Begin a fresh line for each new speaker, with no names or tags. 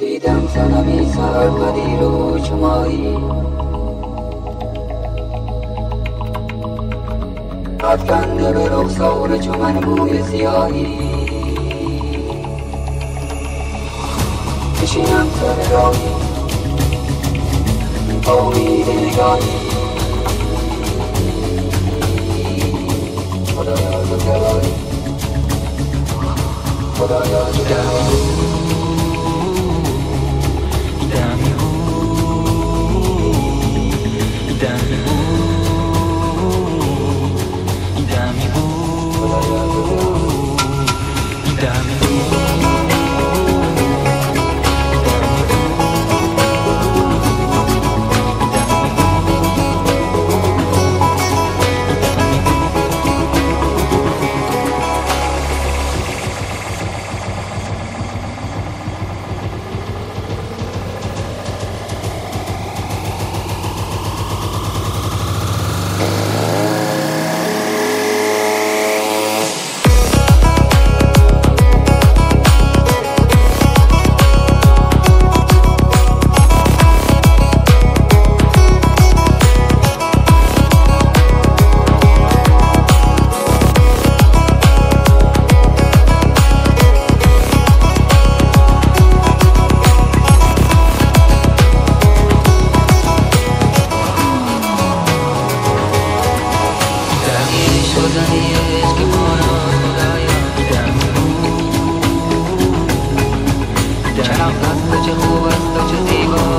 Didem sana misal kadir uçmayı افکنده به رخسار چو من بوی سیاهی کشینم سر راهی با امید نگاهی خدایا تو دوایی خدایا تو دوایی न्त च गोगन्त च देवम्